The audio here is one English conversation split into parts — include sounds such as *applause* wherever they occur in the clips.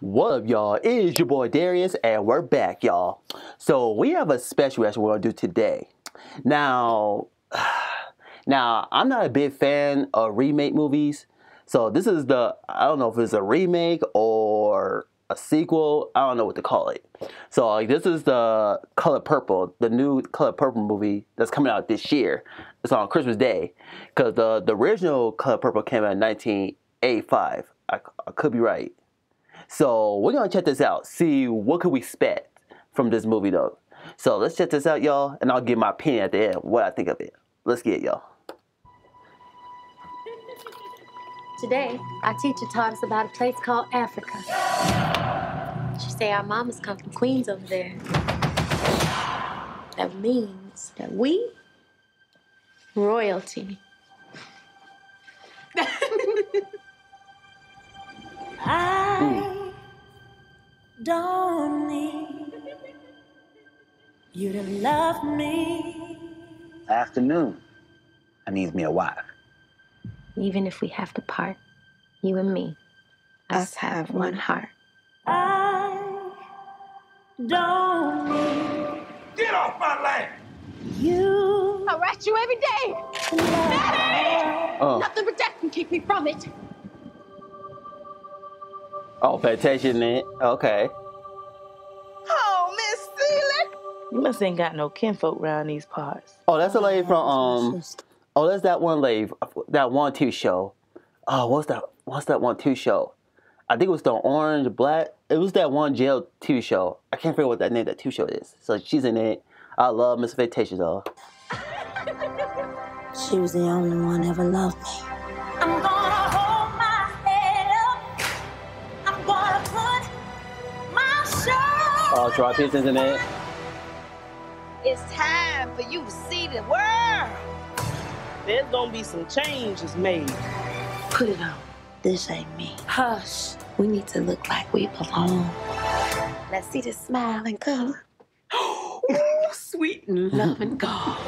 What up, y'all? It is your boy Darius, and we're back, y'all. So we have a special reaction we're gonna do today. Now, *sighs* now I'm not a big fan of remake movies, so this is the I don't know if it's a remake or a sequel. I don't know what to call it. So like this is the Color Purple, the new Color Purple movie that's coming out this year. It's on Christmas Day, because the the original Color Purple came out in 1985. I, I could be right. So we're gonna check this out. See what could we expect from this movie though. So let's check this out, y'all, and I'll give my opinion at the end what I think of it. Let's get it, y'all. Today, our teacher taught us about a place called Africa. She say our mamas come from Queens over there. That means that we royalty. Don't need you to love me. Afternoon. I need me a wife. Even if we have to part, you and me, us, have one heart. I don't need Get off my land! you. I write you every day. to love. Oh, Nothing but death can keep me from it. Oh, pay attention, it. Okay. Oh, Miss Celie! You must ain't got no kinfolk around these parts. Oh, that's a lady from um. Oh, that's that one lady, that one two show. Oh, what's that? What's that one two show? I think it was the Orange Black. It was that one jail two show. I can't figure what that name that two show is. So she's in it. I love Miss Fantasia though. She was the only one ever loved me. Oh, Taraji P. Henson's in it. It's time for you to see the world. There's gonna be some changes made. Put it on. This ain't me. Hush. We need to look like we belong. Let's see the smile and color. *gasps* Sweet. and loving God.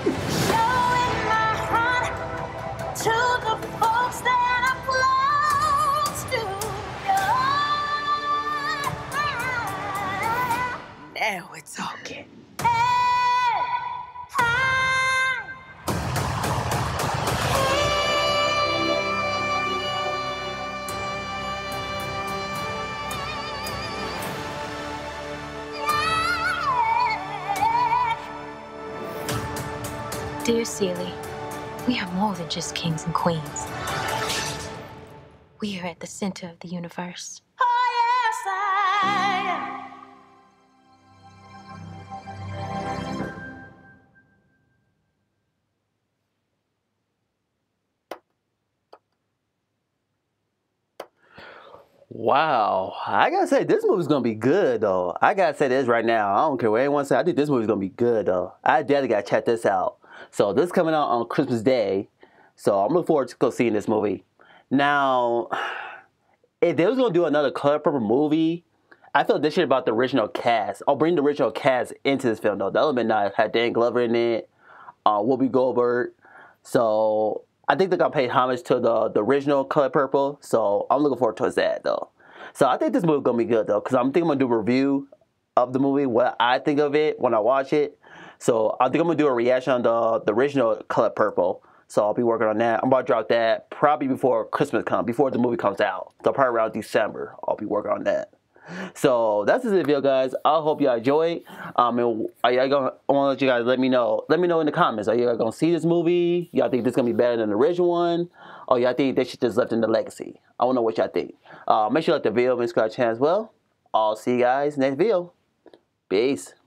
Dear Celie, we are more than just kings and queens. We are at the center of the universe. Oh, yes, I am. Wow, I gotta say this movie's gonna be good though. I gotta say this right now. I don't care what anyone says. I think this movie's gonna be good though. I definitely gotta check this out. So this is coming out on Christmas Day. So I'm looking forward to go seeing this movie. Now, if they was gonna do another Color Purple movie, I feel this shit about the original cast. I'll bring the original cast into this film though. That would have been nice. Had Dan Glover in it, uh, Whoopi Goldberg. So I think they're gonna pay homage to the the original Color Purple. So I'm looking forward towards that though. So I think this movie's gonna be good though, because I'm thinking I'm gonna do a review of the movie, what I think of it when I watch it. So I think I'm gonna do a reaction on the the original Color Purple. So I'll be working on that. I'm about to drop that probably before Christmas comes, before the movie comes out. So probably around December, I'll be working on that. So that's the video, guys. I hope y'all enjoy. Um, and are y'all gonna? I want to let you guys let me know. Let me know in the comments. Are you gonna see this movie? Y'all think this is gonna be better than the original one? Or y'all think they should just left in the legacy? I want to know what y'all think. Uh, make sure you like the video and subscribe channel as well. I'll see you guys next video. Peace.